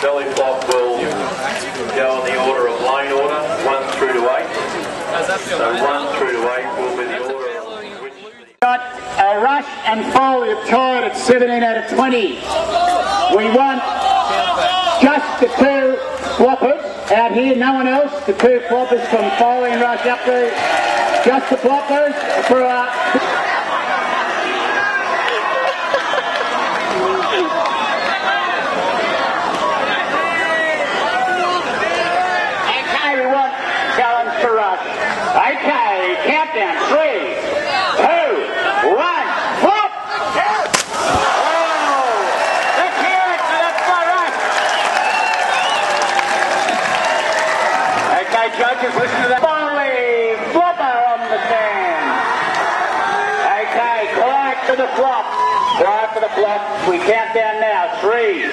belly flop will go in the order of lane order, 1 through to 8. So 1 through to 8 will be the order. Got a rush and Foley. You've tied at 17 out of 20. We want just the two floppers out here, no one else. The two floppers from foaling rush up there. Just the floppers for uh, Okay, we want challenge for rush. Okay, countdown. Three, two, one, flop! Oh, let's hear it for the for rush. Okay, listen to that. Foley, flopper on the stand. Okay, quiet for the flop. Quiet for the flop. We count down now. Three,